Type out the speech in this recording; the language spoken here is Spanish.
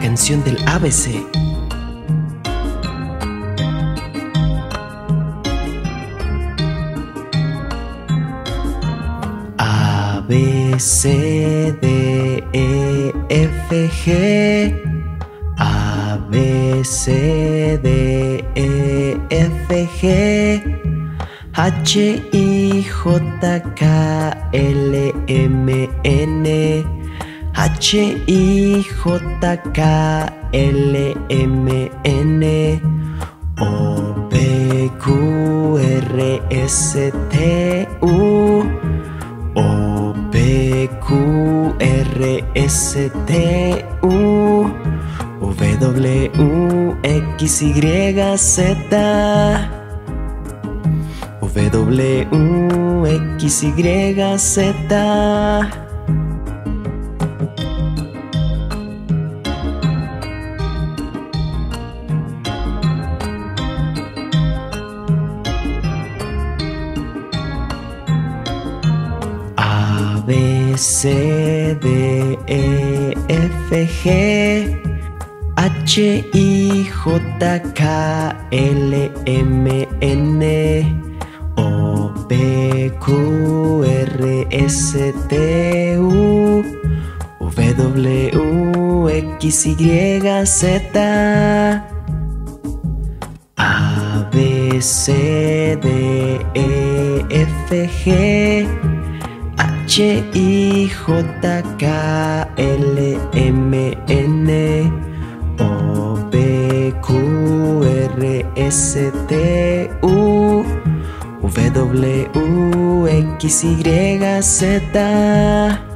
canción del ABC. A, B, C, D, E, F, G. A, B, C, D, E, F, G. H, I, J, K, L, M, N. H, I, J, K, L, M, N. O, P, Q, R, S, T, U. O, P, Q, R, S, T, U. W, X, Y, Z. W, X, Y, Z. B, C, D, E, F, G. H, I, J, K, L, M, N. O, P, Q, R, S, T, U. W, X, Y, Z. A, C, E, F, G. H, I, J, K, L, M, N. O, P, Q, R, S, T, U. W, X, Y, Z.